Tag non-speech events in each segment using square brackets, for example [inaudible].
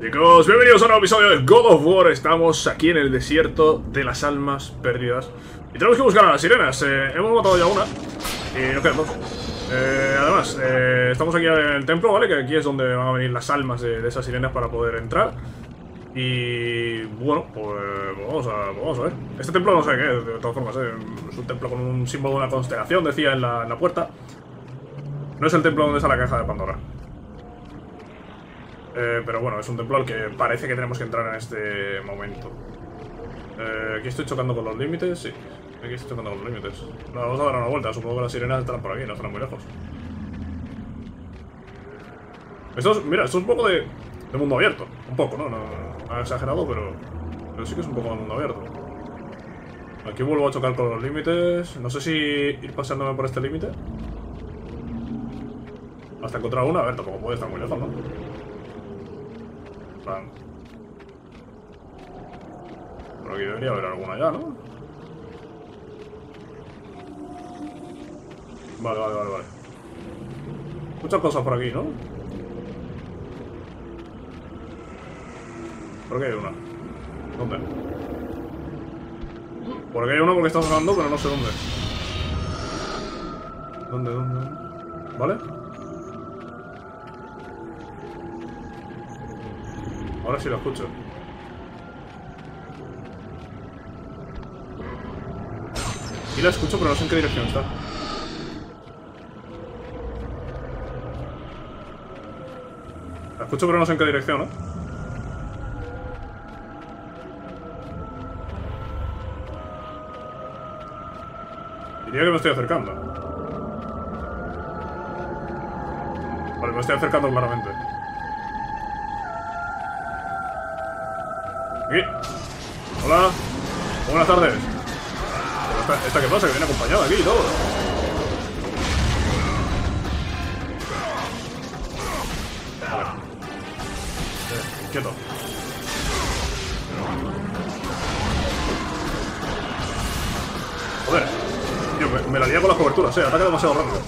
Chicos, bienvenidos a un nuevo episodio de God of War. Estamos aquí en el desierto de las almas perdidas. Y tenemos que buscar a las sirenas. Eh, hemos matado ya una. Y nos quedan dos. Eh, además, eh, estamos aquí en el templo, ¿vale? Que aquí es donde van a venir las almas de, esas sirenas para poder entrar. Y bueno, pues vamos a, vamos a ver. Este templo no sé qué de todas formas. Es un templo con un símbolo de una constelación, decía en la, en la puerta. No es el templo donde está la caja de Pandora. Eh, pero bueno, es un templo al que parece que tenemos que entrar en este momento. Eh, aquí estoy chocando con los límites, sí. Aquí estoy chocando con los límites. No, vamos a dar una vuelta, supongo que las sirenas estarán por aquí, no estarán muy lejos. Esto es, mira, esto es un poco de, mundo abierto. Un poco, ¿no? No, no exagerado, pero, pero sí que es un poco de mundo abierto. Aquí vuelvo a chocar con los límites. No sé si ir pasándome por este límite. Hasta encontrar una, a ver, tampoco puede estar muy lejos, ¿no? Por aquí debería haber alguna ya, ¿no? Vale, vale, vale, vale. Muchas cosas por aquí, ¿no? ¿Por qué hay una? ¿Dónde? Por aquí hay una porque está sonando, pero no sé. ¿Dónde, dónde? dónde? ¿Vale? Ahora sí lo escucho. Y la escucho, pero no sé en qué dirección está. La escucho, pero no sé en qué dirección, ¿no? Diría que me estoy acercando. Vale, me estoy acercando claramente. Aquí. Hola. Buenas tardes. Pero esta, esta pasa, que viene acompañada aquí y todo. Eh, quieto. Joder. Tío, me, la lía con las coberturas, eh. Ataca demasiado rápido.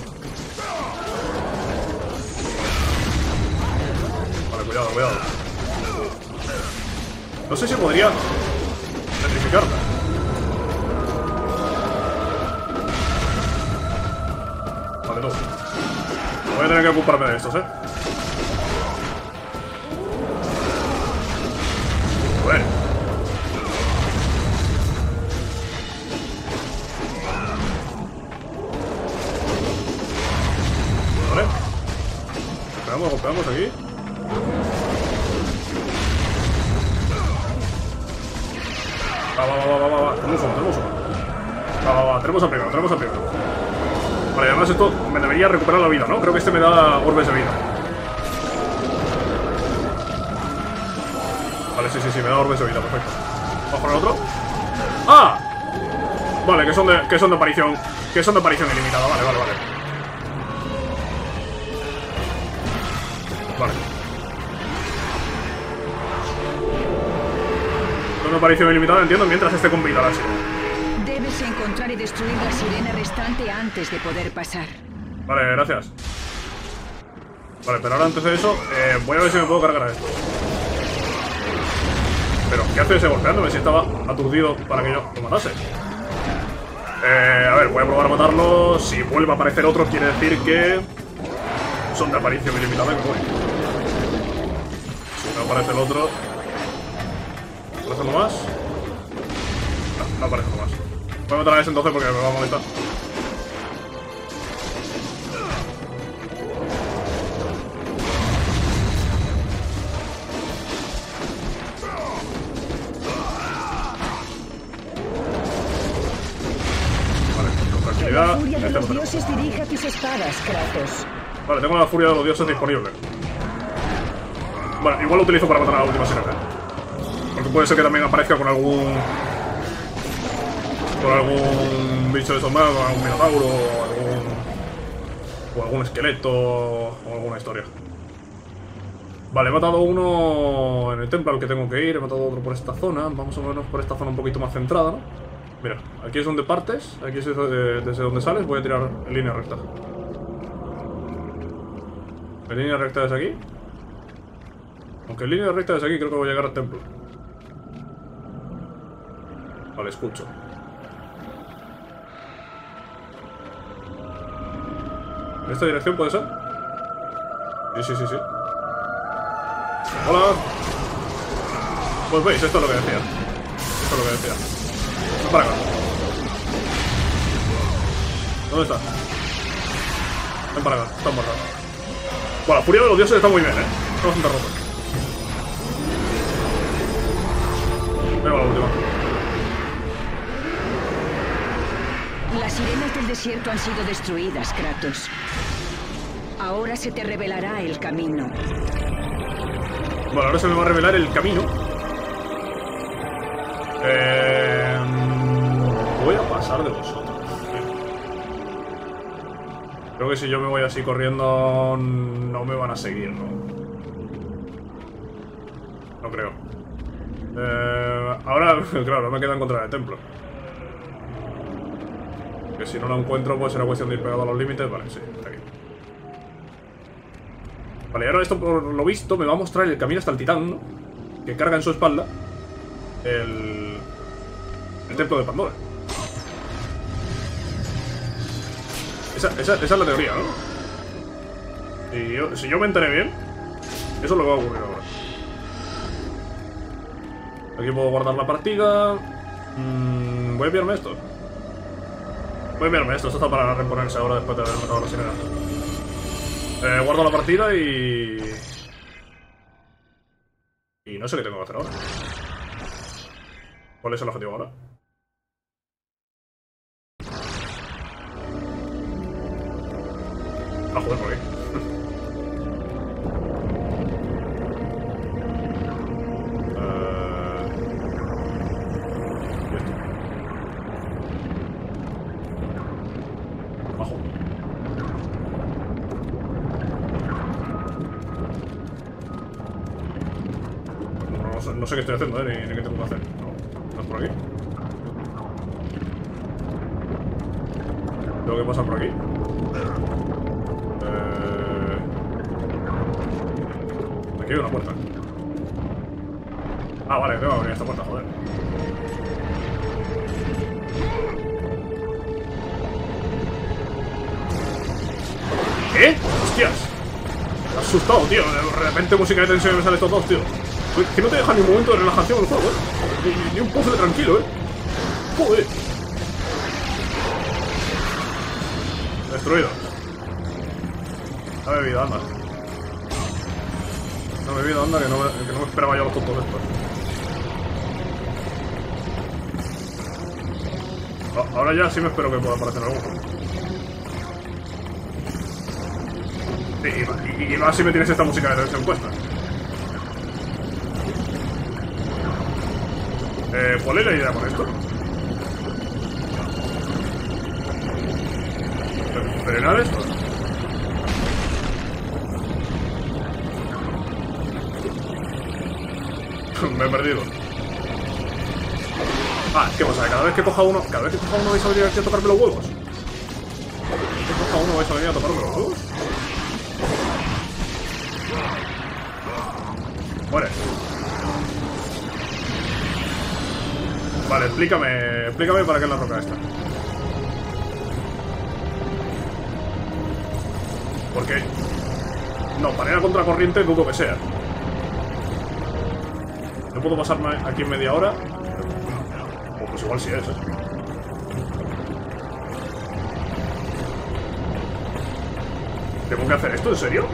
Vale, cuidado, cuidado. No sé si podría petrificarla. Vale, no. Voy a tener que ocuparme de estos, ¿eh? Joder. Vale. Golpeamos, golpeamos aquí. Va, va, va, va, va, va. Tenemos uno, tenemos uno. Tenemos al primero, tenemos al primero. Vale, además esto me debería recuperar la vida, ¿no? Creo que este me da orbes de vida. Vale, sí, sí, sí, me da orbes de vida, perfecto. Vamos con el otro. ¡Ah! Vale, que son de, que son de aparición. Que son de aparición ilimitada, vale, vale. Vale. De aparición ilimitada, entiendo, mientras esté con vida la sirena. Debes encontrar y destruir la sirena restante antes de poder pasar. Vale, gracias. Vale, pero ahora antes de eso, eh, voy a ver si me puedo cargar a esto. Pero, ¿qué hace ese golpeándome si estaba aturdido para que yo lo matase? Eh, a ver, voy a probar a matarlo. Si vuelve a aparecer otro, quiere decir que son de aparición ilimitada y me voy. Si no aparece el otro... ¿Aparece algo más? No, no aparece algo más. Voy a matar a ese entonces porque me va a molestar. Vale, con La furia de los dioses dirige tus espadas, Kratos. Vale, tengo la furia de los dioses disponible. Vale, igual lo utilizo para matar a la última sirena. Puede ser que también aparezca con algún... Con algún bicho de esos más, con algún minotauro, o algún... O algún esqueleto, o alguna historia. Vale, he matado uno en el templo al que tengo que ir, he matado otro por esta zona, vamos a menos por esta zona un poquito más centrada, ¿no? Mira, aquí es donde partes, aquí es desde, desde donde sales, voy a tirar en línea recta. En línea recta desde aquí. Aunque en línea recta desde aquí creo que voy a llegar al templo. Vale, escucho. ¿En esta dirección puede ser? Sí, sí, sí, sí. ¡Hola! Pues veis, esto es lo que decía. Esto es lo que decía. Ven para acá. ¿Dónde está? Ven para acá, está muerto. Bueno, furia de los dioses está muy bien, ¿eh? Está bastante roto. Desierto han sido destruidas, Kratos. Ahora se te revelará el camino. Bueno, ahora se me va a revelar el camino. Eh, voy a pasar de vosotros. Creo que si yo me voy así corriendo no me van a seguir, ¿no? No creo. Eh, ahora, [laughs] claro, me queda encontrar el templo. Que si no lo encuentro, pues será cuestión de ir pegado a los límites. Vale, sí, está aquí. Vale, ahora esto por lo visto me va a mostrar el camino hasta el titán. Que carga en su espalda el, el templo de Pandora. Esa, esa- esa es la teoría, ¿no? Si yo, me enteré bien, eso es lo que va a ocurrir ahora. Aquí puedo guardar la partida. Mm, voy a enviarme esto. Voy a enviarme esto, esto está para reponerse ahora después de haber matado a la sirena. Eh, guardo la partida y... Y no sé qué tengo que hacer ahora. ¿Cuál es el objetivo ahora? No, sé, qué estoy haciendo, ¿eh? Ni, ni qué tengo que hacer. No, por aquí. Tengo que pasar por aquí. Eh... Aquí hay una puerta. Ah, vale, tengo que abrir esta puerta, joder. ¿Qué? ¡Hostias! Me ha asustado, tío. De repente música de tensión y me salen estos dos, tío. Uy, Que no te deja ni un momento de relajación el juego, ¿eh? Ni, ni- un puzzle tranquilo, ¿eh? Joder. Destruido. Ha bebido, anda. He bebido, anda, que no, me, que no esperaba yo los tontos estos. A- Ahora ya sí me espero que pueda aparecer ma- y- y más si me tienes esta música de tensión puesta. Eh, ¿Cuál es la idea con esto? Fre- ¿Frenar esto? [laughs] me he perdido. Ah, ¿qué pasa? Cada vez que coja uno, cada vez que coja uno vais a venir aquí a tocarme los huevos. Cada vez que coja uno vais a venir a tocarme los huevos. Vale, explícame, explícame para qué es la roca esta. ¿Por qué? No, para ir a contracorriente dudo que sea. No puedo pasarme aquí en media hora. O pues igual sí es. ¿eh? ¿Tengo que hacer esto? ¿En serio?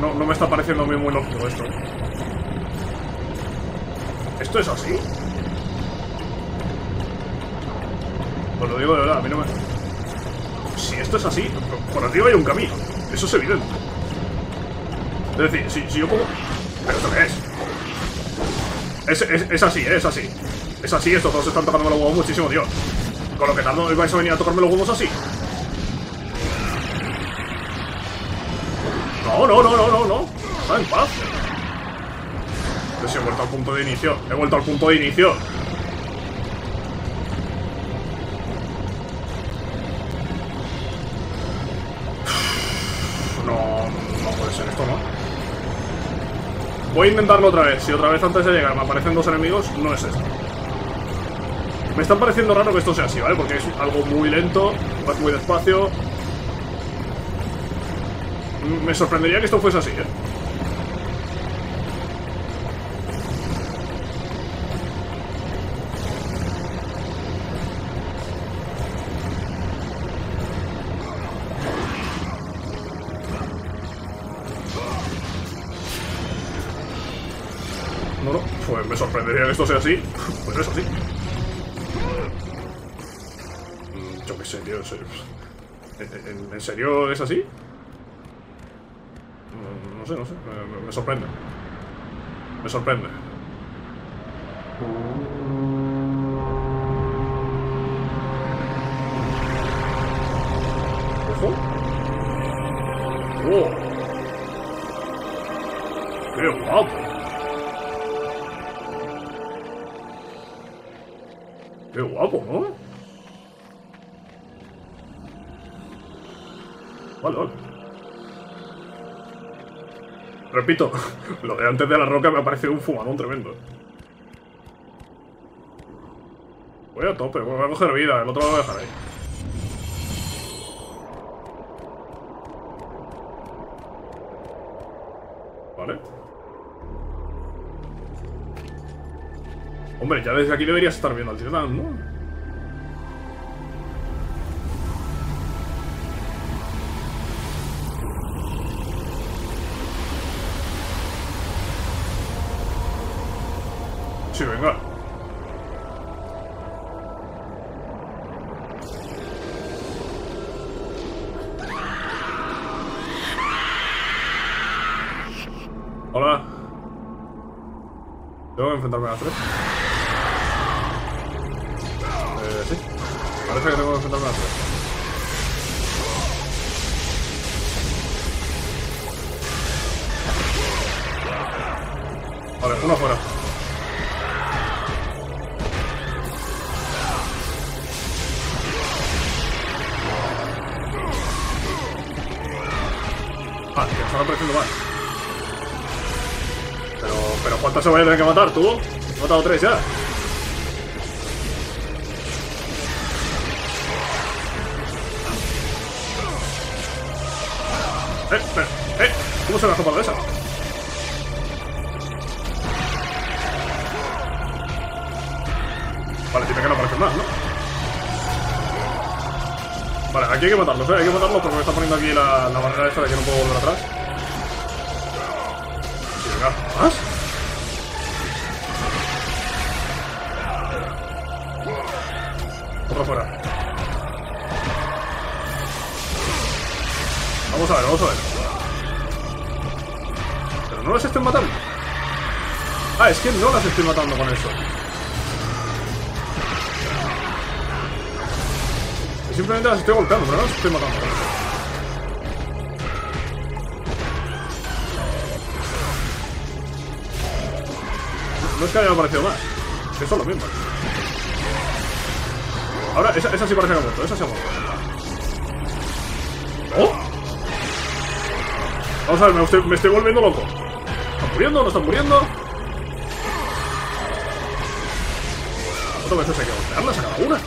No, no me está pareciendo mí muy lógico esto. ¿Esto es así? Os lo digo de verdad, a mí no me... Si esto es así, por arriba hay un camino. Eso es evidente. Es decir, si, si yo pongo... ¿Pero esto qué es? Es, así, ¿eh? es así. Es así, estos dos están tocando los huevos muchísimo, tío. Con lo que tardo vais a venir a tocarme los huevos así. No, no, no, no, no, no. Está en paz. Pero si he vuelto al punto de inicio. He vuelto al punto de inicio. No, no puede ser esto, ¿no? Voy a intentarlo otra vez. Si otra vez antes de llegar me aparecen dos enemigos, no es esto. Me está pareciendo raro que esto sea así, ¿vale? Porque es algo muy lento, vas muy despacio. Mm, Me sorprendería que esto fuese así, ¿eh? Pues es así. Mm, Yo qué sé, tío. ¿En, en- serio es así? No, no sé, no sé. Me, me- me sorprende. Me sorprende. ¡Qué guapo, ¿no? Vale. Repito, [laughs] lo de antes de la roca me ha parecido un fumadón tremendo. Voy a tope, voy a coger vida, el otro lo voy a dejar ahí. Vale. Ya desde aquí deberías estar viendo al titán, ¿no? Sí, venga. Hola. ¿Tengo que enfrentarme a tres? Parece que tengo que enfrentarme a tres. Vale, una fuera. Ah, que están apareciendo más. Pero, pero ¿cuántas se voy a tener que matar, tú? He matado tres ya. Eh, espera, eh, ¿cómo se me ha escapado esa? Vale, tiene que no aparecer más, ¿no? Vale, aquí hay que matarlos, ¿eh? Hay que matarlos porque me está poniendo aquí la, la barrera esta de que no puedo volver atrás. Sí, venga, ¿más? Otro fuera. Vamos a ver, vamos a ver. Pero no las estoy matando. Ah, es que no las estoy matando con eso. Simplemente las estoy golpeando, pero no las estoy matando con eso. No es que haya aparecido más. Es que son lo mismo. Ahora, esa, esa sí parece que ha muerto. Esa se ha muerto. Vamos a ver, me estoy, volviendo loco. ¿Están muriendo? ¿No están muriendo? ¿Cuántas veces hay que golpearlas a cada una?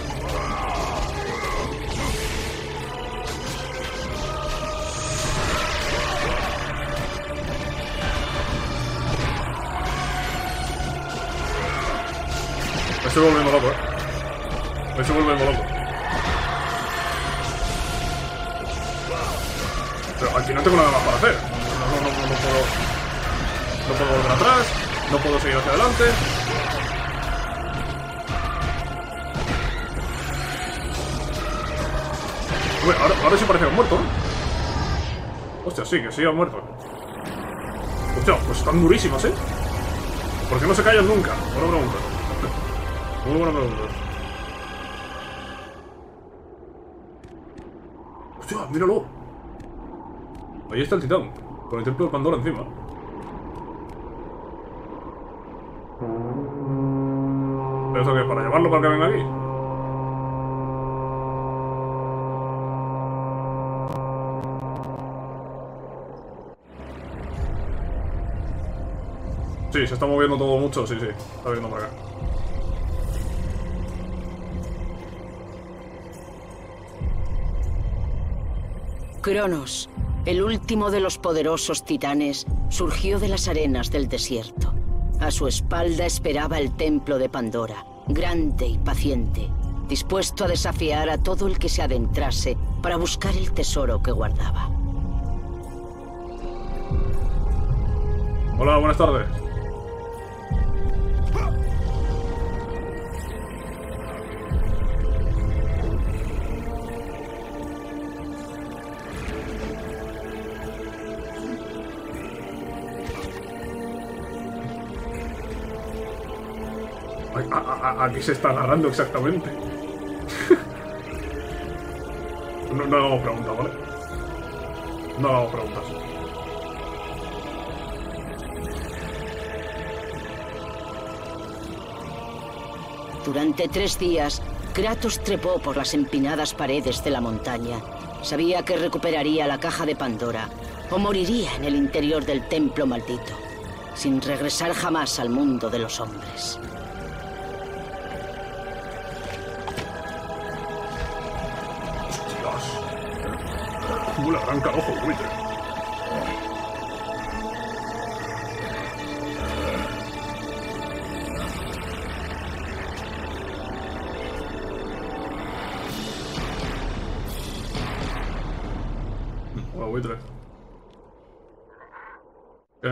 Me estoy volviendo loco, eh. Me estoy volviendo loco. Pero aquí no tengo nada más para hacer. No, puedo. No puedo volver atrás. No puedo seguir hacia adelante. Hombre, ahora, sí parece que han muerto, ¿no? Hostia, sí, que sí han muerto. Hostia, pues están durísimas, ¿eh? ¿Por qué no se callan nunca? Buena pregunta. [laughs] Muy buena pregunta. Hostia, míralo. Ahí está el titán, con el templo de Pandora encima. ¿Pero eso qué? ¿Para llamarlo para que venga aquí? Sí, se está moviendo todo mucho, sí, sí. Está viendo por acá. Cronos, el último de los poderosos titanes, surgió de las arenas del desierto. A su espalda esperaba el templo de Pandora, grande y paciente, dispuesto a desafiar a todo el que se adentrase para buscar el tesoro que guardaba. Hola, buenas tardes. ¿A, qué se está agarrando exactamente? no, no hagamos preguntas, ¿vale? No hagamos preguntas. Durante tres días, Kratos trepó por las empinadas paredes de la montaña. Sabía que recuperaría la caja de Pandora o moriría en el interior del templo maldito, sin regresar jamás al mundo de los hombres. La buitre. Hola, buitre. ¿Qué?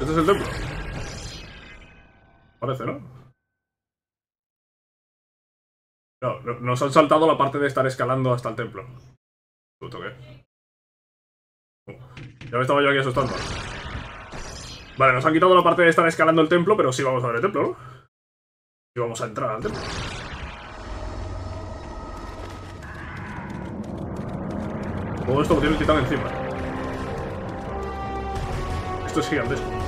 ¿Este es el templo? Parece, ¿no? No, nos han saltado la parte de estar escalando hasta el templo. Puto qué. Ya me estaba yo aquí asustando. Vale, nos han quitado la parte de estar escalando el templo, pero sí vamos a ver el templo, ¿no? Y vamos a entrar al templo. Todo esto lo tiene el titán encima. Esto es gigantesco.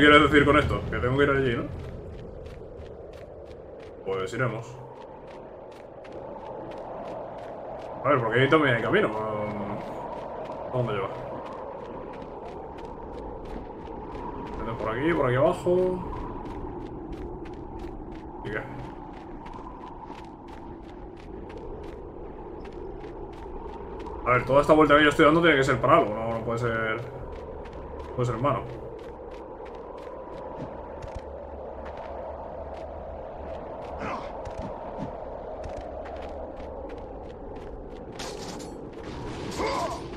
Me quieres decir con esto? Que tengo que ir allí, ¿no? Pues iremos. A ver, porque ahí también hay camino. ¿A dónde lleva? Por aquí, por aquí abajo. ¿Y qué? A ver, toda esta vuelta que yo estoy dando tiene que ser para algo, no, no puede ser... Puede ser malo.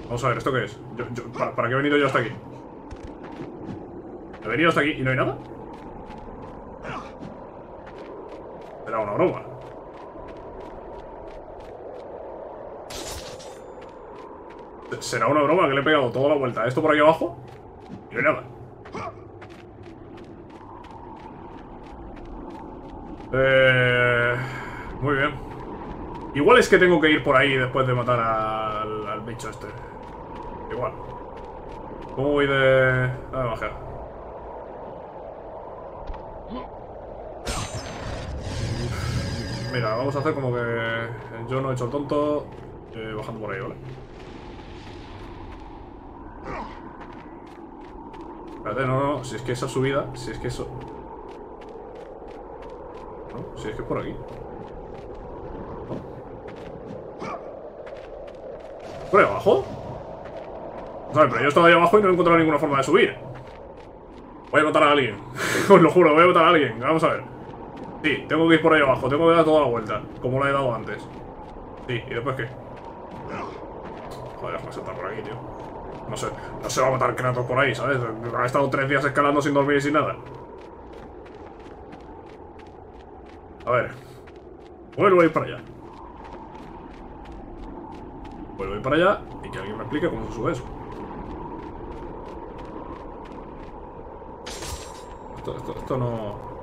Vamos a ver, ¿esto qué es? ¿para, qué he venido yo hasta aquí? He venido hasta aquí y no hay nada. Era una broma. ¿Será una broma que le he pegado toda la vuelta a esto por aquí abajo? Y no hay nada. Eh, muy bien. Igual es que tengo que ir por ahí después de matar al, al bicho este. ¿Cómo voy de...? Ah, bajar. Mira, vamos a hacer como que yo no he hecho el tonto eh, bajando por ahí, ¿vale? Espérate, no, no, si es que esa subida, si es que eso... No, si es que es por aquí. ¿Por ahí abajo? Pero yo estaba ahí abajo y no he encontrado ninguna forma de subir. Voy a matar a alguien. [laughs] Os lo juro, voy a matar a alguien. Vamos a ver. Sí, tengo que ir por ahí abajo. Tengo que dar toda la vuelta. Como la he dado antes. Sí, ¿y después qué? Joder, déjame saltar por aquí, tío. No sé, no se va a matar Kratos por ahí, ¿sabes? Ha estado tres días escalando sin dormir y sin nada. A ver. Vuelvo a ir para allá. Vuelvo a ir para allá y que alguien me explique cómo se sube eso. no...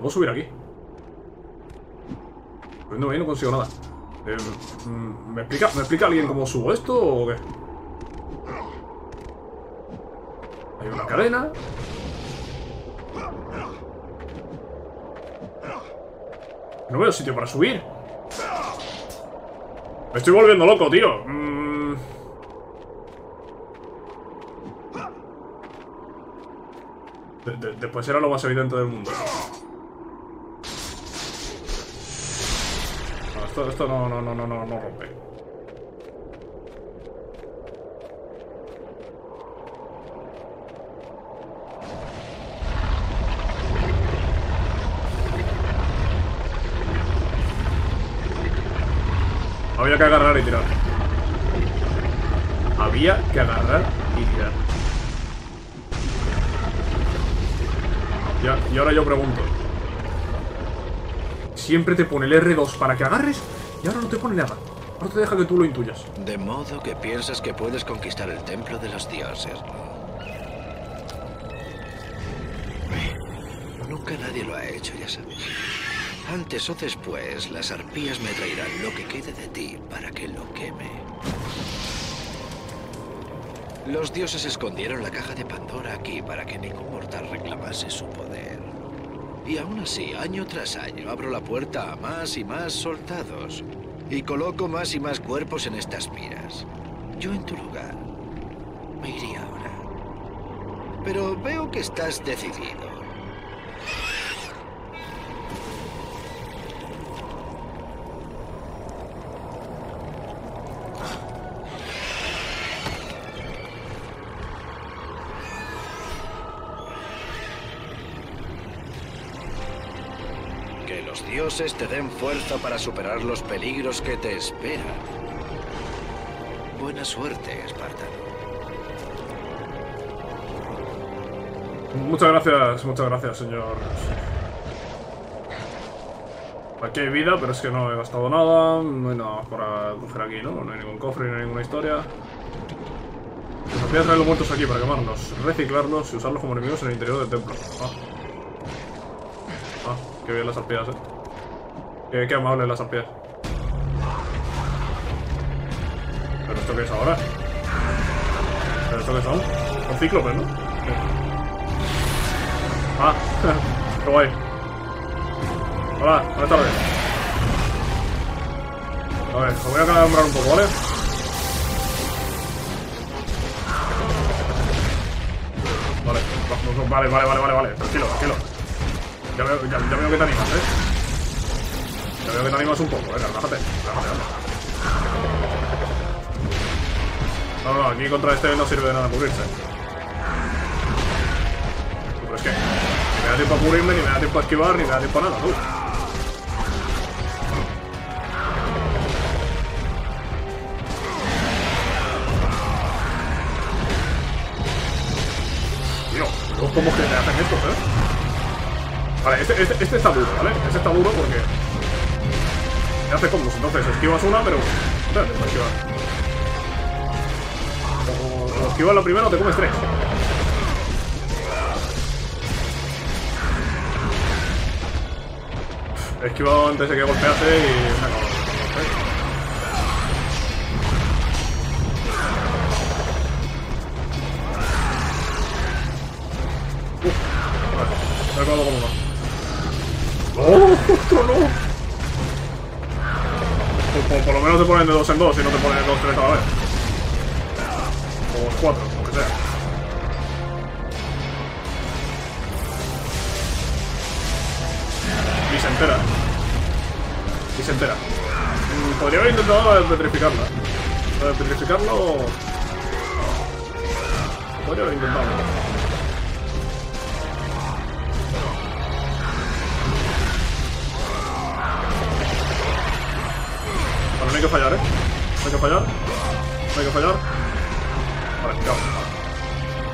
Puedo subir aquí? No consigo nada. Eh, mm, ¿me, explica, ¿Me explica alguien cómo subo esto o qué? Hay una cadena. No veo sitio para subir. Me estoy volviendo loco, tío. Mm. De- de- después era lo más evidente del mundo. No, esto, esto no, no, no, no, no rompe. Que agarrar y tirar. Había que agarrar y tirar. Ya, y ahora yo pregunto. Siempre te pone el R2 para que agarres y ahora no te pone nada. Ahora te deja que tú lo intuyas. De modo que piensas que puedes conquistar el templo de los dioses. Nunca nadie lo ha hecho, ya sabes. Antes o después, las arpías me traerán lo que quede de ti para que lo queme. Los dioses escondieron la caja de Pandora aquí para que ningún mortal reclamase su poder. Y aún así, año tras año, abro la puerta a más y más soldados. Y coloco más y más cuerpos en estas miras. Yo en tu lugar, me iría ahora. Pero veo que estás decidido. Te den fuerza para superar los peligros que te esperan. Buena suerte, Espartano. Muchas gracias, muchas gracias, señor. Aquí hay vida, pero es que no he gastado nada. No hay nada para coger aquí, ¿no? No hay ningún cofre, no hay ninguna historia. Nos voy a los muertos aquí para quemarlos, reciclarlos y usarlos como enemigos en el interior del templo. Ah. Ah, qué bien las arpías, eh. Qué, qué amables las arpías. ¿Pero esto qué es ahora? ¿Pero esto qué son? Son cíclopes, ¿no? Ah, [laughs] qué guay. Hola, buenas tardes. A ver, os voy a calambrar un poco, ¿vale? Vale, va- vale, vale, vale, vale, vale. Tranquilo, tranquilo. Ya veo, ya, ya veo que te animas, ¿eh? Ya veo que te animas un poco, venga, relájate. No, no, aquí contra este no sirve de nada cubrirse. Pero es que ni me da tiempo a cubrirme, ni me da tiempo a esquivar, ni me da tiempo a nada, tú. Tío, combos que te hacen estos, ¿eh? Vale, este, este, este está duro, ¿vale? Este está duro porque... Te hace combos, entonces esquivas una, pero... No te da tiempo a esquivar. O, o esquivas la primera te comes tres. He esquivado antes de que golpease y Pues, por, lo menos te ponen de dos en dos y no te ponen de dos tres a la vez. O cuatro, lo que sea. Y se entera. Y se entera. Mm, Podría haber intentado petrificarla. Petrificarlo... Podría haber intentado. No hay que fallar, ¿eh? No hay que fallar. No hay que fallar.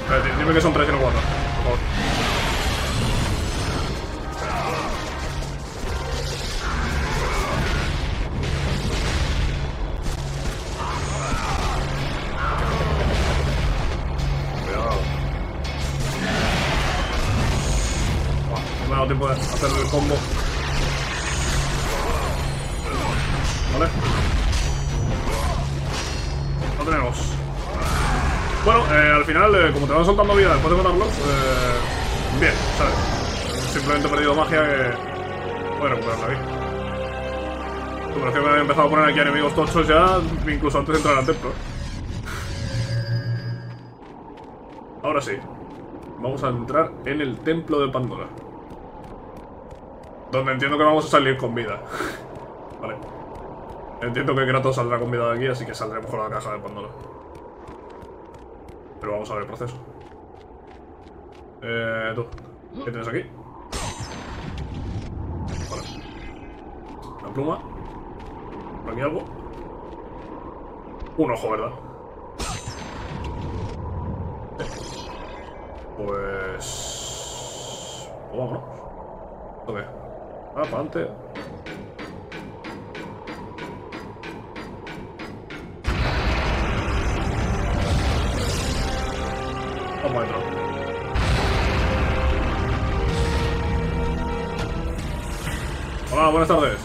Vale, di- dime que son tres y no cuatro. Por favor. Cuidado. Buah, me ha dado tiempo de hacer el combo. Lo tenemos. Bueno, eh, al final, eh, como te van soltando vida después de matarlos, eh, bien, ¿sabes? Simplemente he perdido magia que... A recuperar la vida. Pareció que había empezado a poner aquí enemigos tochos ya, incluso antes de entrar al templo. Ahora sí. Vamos a entrar en el templo de Pandora. Donde entiendo que vamos a salir con vida. [laughs] vale. Entiendo que Kratos saldrá con vida de aquí, así que saldremos con la caja de Pandora. Pero vamos a ver el proceso. Eh, tú. ¿Qué tienes aquí? Vale. La pluma. ¿Por aquí algo? Un ojo, ¿verdad? Pues... pues vámonos. Ok. Ah, para adelante. Vamos adentro. Hola, buenas tardes.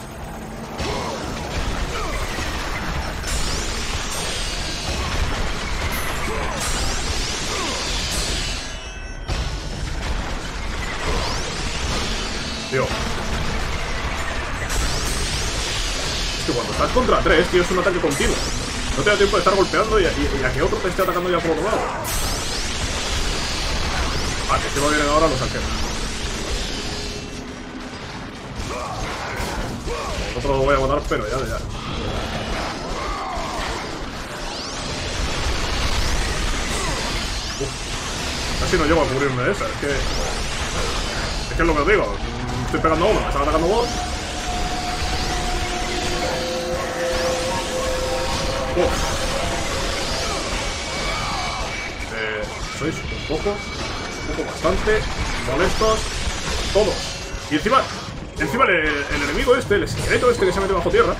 Tío. Es que cuando estás contra tres, tío, es un ataque continuo. No te da tiempo de estar golpeando y- y a que otro te esté atacando ya por otro lado. Que encima vienen ahora los arqueros. Otro lo voy a matar, pero ya, ya. Casi no llego a cubrirme de esa, es que... Es que es lo que os digo. Estoy pegando uno, me están atacando dos. Eh, sois un poco, poco bastante molestos todos. Y encima, encima el, enemigo este, el esqueleto este que se mete bajo tierra,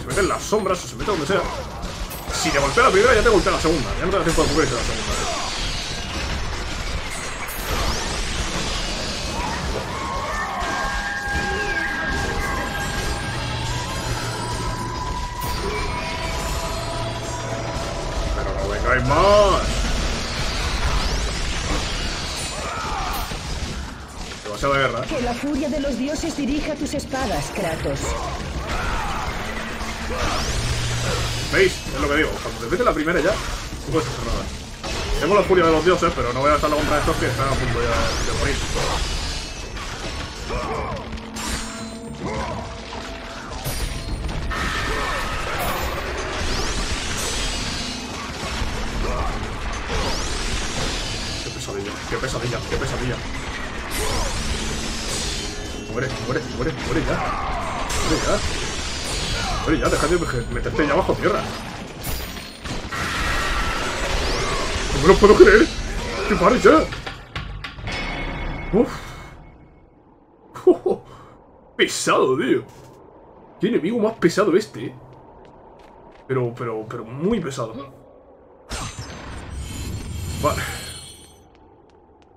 se mete en las sombras o se mete donde sea. Si te golpea la primera, ya te golpea la segunda. Ya no te da tiempo de cubrirse la segunda. Furia de los dioses dirija tus espadas, Kratos. ¿Veis? Es lo que digo. Cuando te mete la primera ya, no puedes hacer nada. Tengo la furia de los dioses, pero no voy a estar contra estos que están a punto ya de morir. Qué pesadilla, qué pesadilla, qué pesadilla. Muere, muere, muere, muere ya. Muere ya. Muere ya, deja de meterte ya bajo tierra. No me lo puedo creer. ¡Que pares ya! Uf. Pesado, tío. Qué enemigo más pesado este. eh. Pero, pero, pero muy pesado. Vale.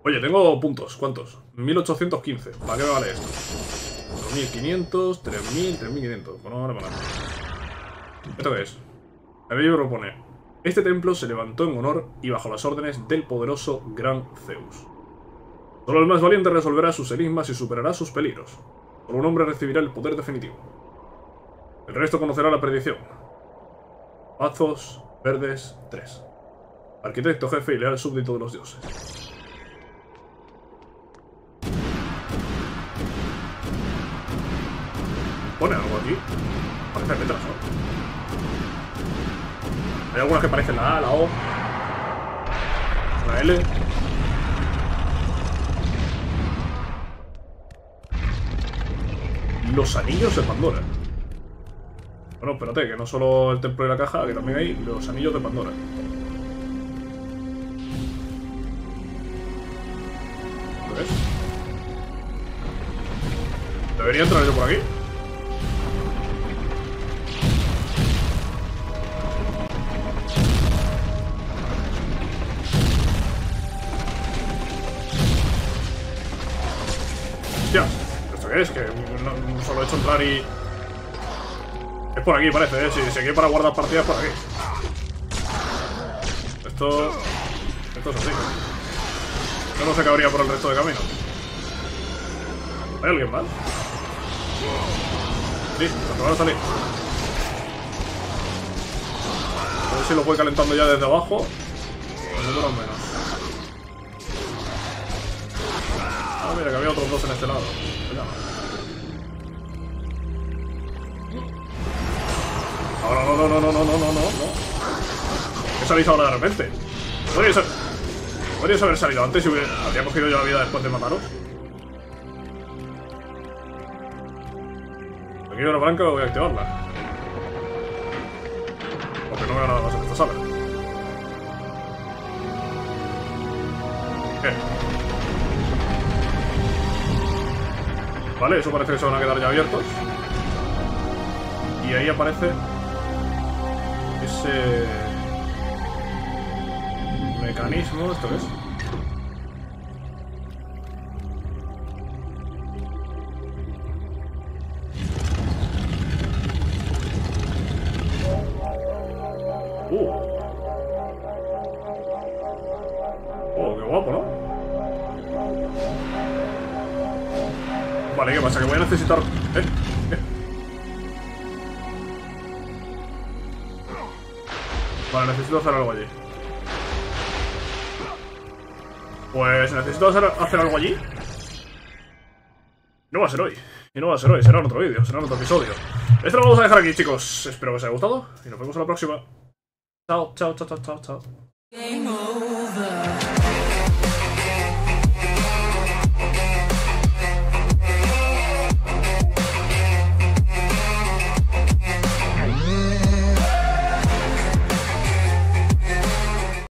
Oye, tengo puntos. ¿Cuántos? 1815. ¿Para qué me vale esto? 2500, 3000, 3500. Bueno, no vale para. ¿Esto qué es? El libro propone. Este templo se levantó en honor y bajo las órdenes del poderoso Gran Zeus. Solo el más valiente resolverá sus enigmas y superará sus peligros. Solo un hombre recibirá el poder definitivo. El resto conocerá la predicción. Azos Verdes 3. Arquitecto, jefe y leal súbdito de los dioses. ¿Pone algo aquí? Hay algunas que parecen la A, la O. La L. Los anillos de Pandora. Bueno, espérate, que no solo el templo de la caja, que también hay los anillos de Pandora. ¿Lo ves? Debería entrar yo por aquí. Entrar y... Es por aquí, parece, ¿eh? Si, si aquí para guardar partidas, por aquí. Esto... Esto es así. Yo no sé qué habría por el resto de camino. ¿Hay alguien más? Sí, van a salir. A ver si lo voy calentando ya desde abajo. Menos. Ah, mira, que había otros dos en este lado. No, no, no, no, no, no, no, no, no. He salido ahora de repente. Podríais, podríais haber salido antes y hubiera, habría cogido yo la vida después de mataros. Aquí hay una blanca, voy a activarla. Porque no veo nada más en esta sala. ¿Qué? Vale, eso parece que se van a quedar ya abiertos. Y ahí aparece mecanismo. ¿Esto es? Uh. Oh, qué guapo, ¿no? Vale, ¿qué pasa? Que voy a necesitar... necesito hacer algo allí. Pues necesito hacer, algo allí. No va a ser hoy. Y no va a ser hoy, será en otro vídeo, será en otro episodio. Esto lo vamos a dejar aquí, chicos. Espero que os haya gustado y nos vemos en la próxima. Ciao, ciao, ciao, ciao. Game over.